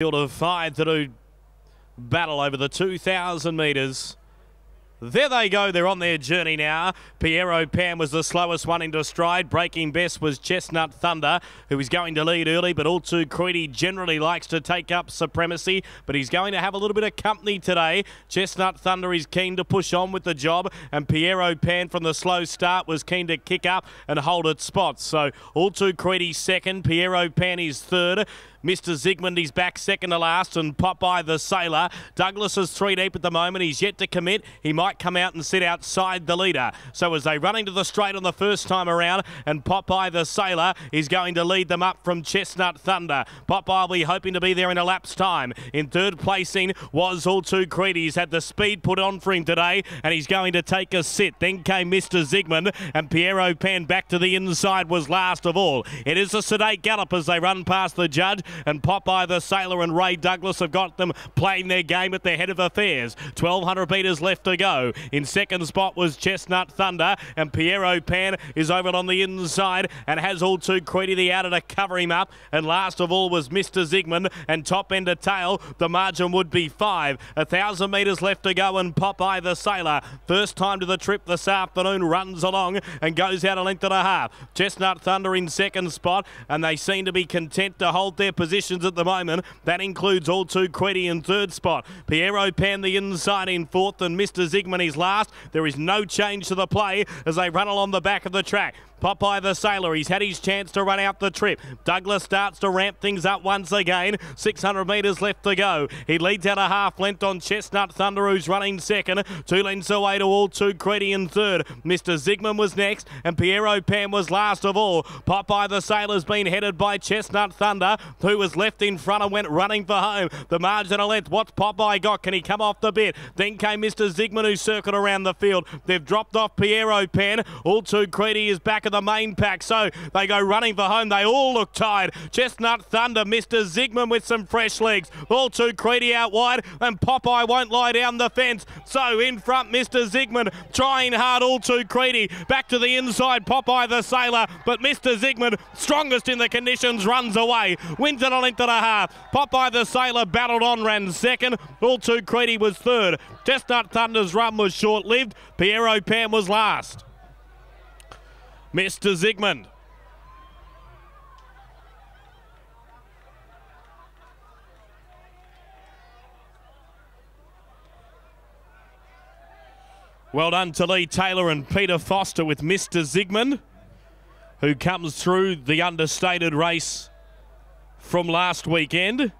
Field of five to do battle over the 2,000 metres. There they go. They're on their journey now. Piero Pan was the slowest one into stride. Breaking best was Chestnut Thunder, who is going to lead early, but all too Creedy generally likes to take up supremacy, but he's going to have a little bit of company today. Chestnut Thunder is keen to push on with the job, and Piero Pan from the slow start was keen to kick up and hold its spots. So all too Creedy second, Piero Pan is third. Mr. Zigmund, is back second to last, and Popeye the Sailor. Douglas is three deep at the moment. He's yet to commit. He might come out and sit outside the leader. So as they run into the straight on the first time around, and Popeye the Sailor is going to lead them up from Chestnut Thunder. Popeye will be hoping to be there in a lapse time. In third placing was All Too Creedy. He's had the speed put on for him today, and he's going to take a sit. Then came Mr. Zigmund, and Piero Pan back to the inside was last of all. It is a sedate gallop as they run past the judge and Popeye the Sailor and Ray Douglas have got them playing their game at the head of affairs. 1,200 metres left to go. In second spot was Chestnut Thunder, and Piero Pan is over on the inside and has all too Creedy the outer to cover him up. And last of all was Mr. Zigmund, and top end of tail, the margin would be five. A thousand metres left to go, and Popeye the Sailor, first time to the trip this afternoon, runs along and goes out a length and a half. Chestnut Thunder in second spot, and they seem to be content to hold their positions at the moment. That includes all too Creedy in third spot. Piero Pan the inside in fourth, and Mr. Zigmund is last. There is no change to the play as they run along the back of the track. Popeye the Sailor, he's had his chance to run out the trip. Douglas starts to ramp things up once again. 600 metres left to go. He leads out a half length on Chestnut Thunder, who's running second. Two lengths away to all too Creedy in third. Mr. Zigmund was next, and Piero Pan was last of all. Popeye the Sailor's been headed by Chestnut Thunder, who was left in front and went running for home. The margin of length, what's Popeye got? Can he come off the bit? Then came Mr. Zigmund, who circled around the field. They've dropped off Piero Pan. All too Creedy is back of the main pack. So they go running for home. They all look tired. Chestnut Thunder, Mr. Zigmund with some fresh legs. All too Creedy out wide, and Popeye won't lie down the fence. So in front, Mr. Zigmund trying hard. All too Creedy back to the inside. Popeye the Sailor, but Mr. Zigmund, strongest in the conditions, runs away. Wins it length and a half. Popeye the Sailor battled on, ran second. All too Creedy was third. Chestnut Thunder's run was short lived. Piero Pan was last. Mr. Zigmund. Well done to Leigh Taylor and Peter Foster with Mr. Zigmund, who comes through the understated race from last weekend.